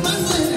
Christmas.